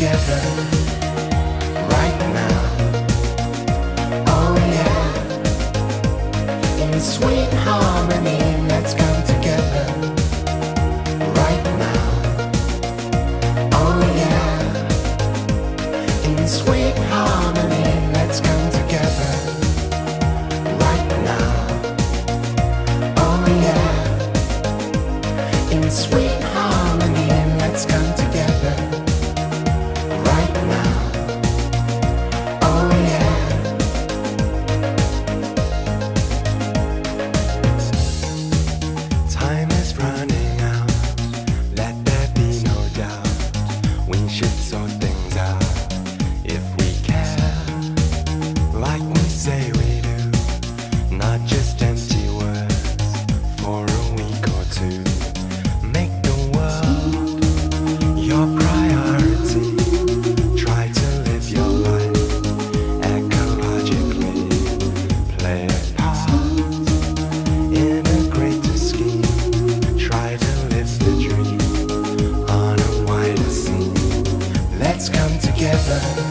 together right now. Oh yeah, in sweet harmony, let's go. Together